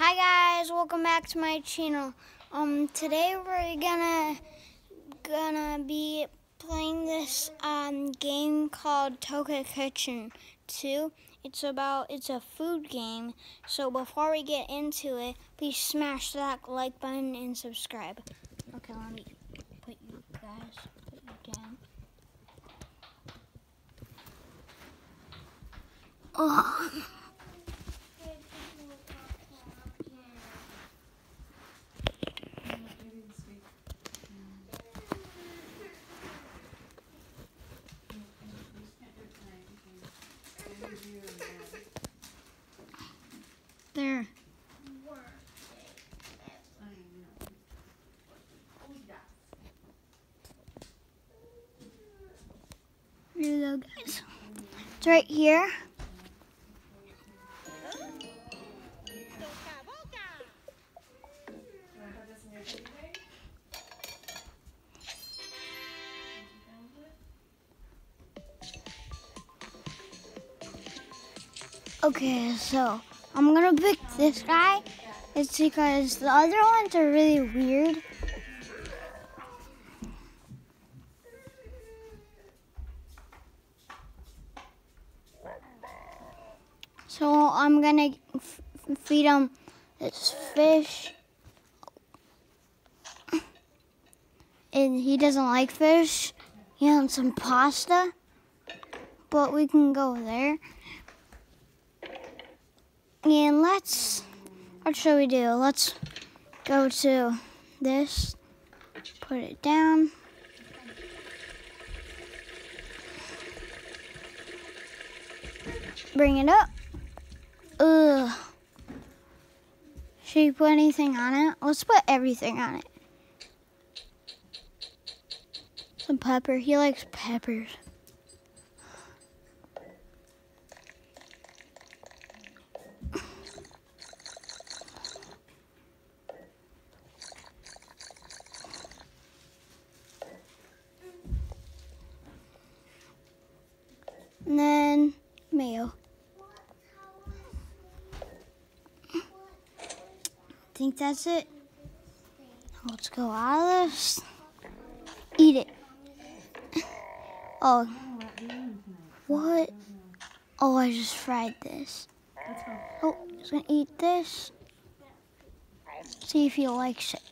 Hi guys, welcome back to my channel. Um, today we're gonna gonna be playing this um game called Toca Kitchen 2. It's about it's a food game. So before we get into it, please smash that like button and subscribe. Okay, let me put you guys put you down. Oh. There. Here you go, guys. It's right here. Okay, so I'm gonna pick this guy. It's because the other ones are really weird. So I'm gonna feed him this fish. And he doesn't like fish. He wants some pasta. But we can go there. And let's, what should we do? Let's go to this, put it down. Bring it up. Ugh. Should we put anything on it? Let's put everything on it. Some pepper. He likes peppers. Think that's it. Let's go out of this. Eat it. Oh. What? Oh, I just fried this. Oh, he's gonna eat this. See if he likes it.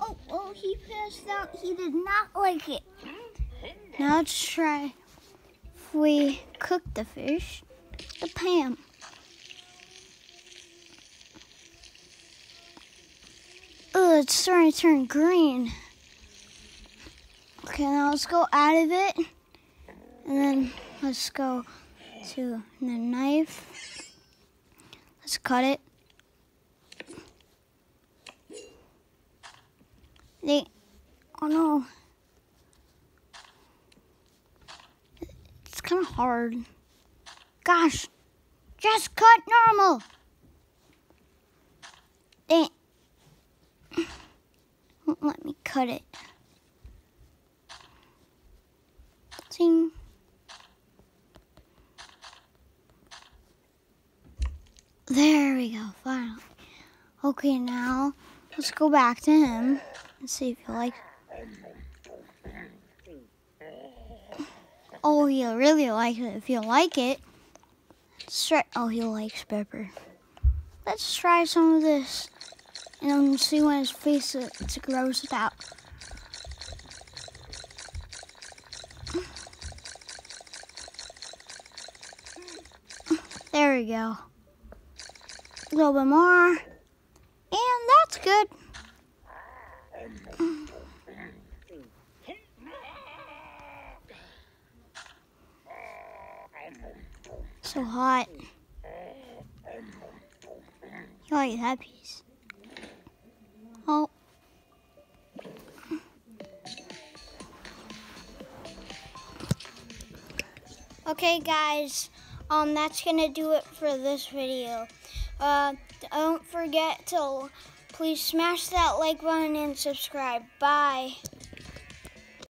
Oh, oh, he passed out. He did not like it. Now let's try if we cook the fish, the pan. It's starting to turn green. Okay, now let's go out of it. And then let's go to the knife. Let's cut it. They, oh no. It's kind of hard. Gosh, just cut normal. They won't let me cut it. Sing. There we go, finally. Okay, now let's go back to him and see if he likes Oh, he'll really like it if you like it. Let's try. Oh, he likes pepper. Let's try some of this and um, see when his face uh, grows it out. There we go. A little bit more. And that's good. So hot. You like that piece? Okay, guys. Um, that's gonna do it for this video. Uh, don't forget to please smash that like button and subscribe. Bye.